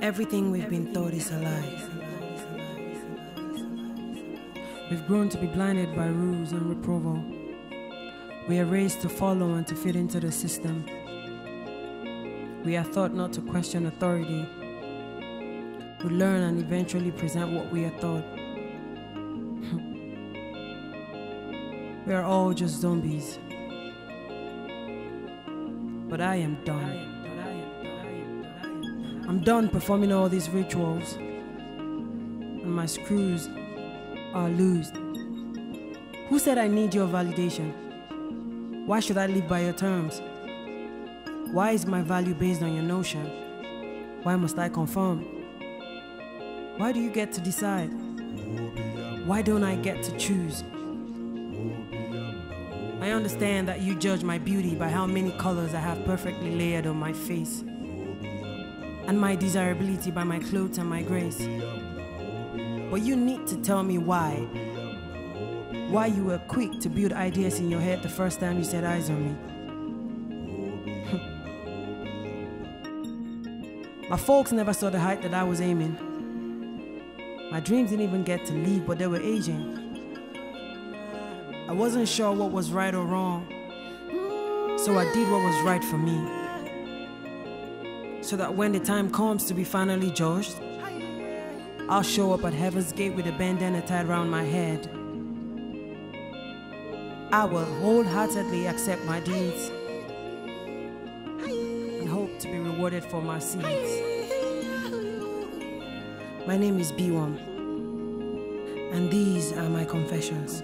Everything we've been taught is a lie. We've grown to be blinded by rules and reproval. We are raised to follow and to fit into the system. We are taught not to question authority. We learn and eventually present what we are taught. we are all just zombies. But I am done. I'm done performing all these rituals. And my screws are loosed. Who said I need your validation? Why should I live by your terms? Why is my value based on your notion? Why must I conform? Why do you get to decide? Why don't I get to choose? I understand that you judge my beauty by how many colors I have perfectly layered on my face, and my desirability by my clothes and my grace. But you need to tell me why. Why you were quick to build ideas in your head the first time you set eyes on me. My folks never saw the height that I was aiming. My dreams didn't even get to leave, but they were aging. I wasn't sure what was right or wrong, so I did what was right for me so that when the time comes to be finally judged, I'll show up at heaven's gate with a bandana tied around my head. I will wholeheartedly accept my deeds and hope to be rewarded for my sins. My name is Biwom, and these are my confessions.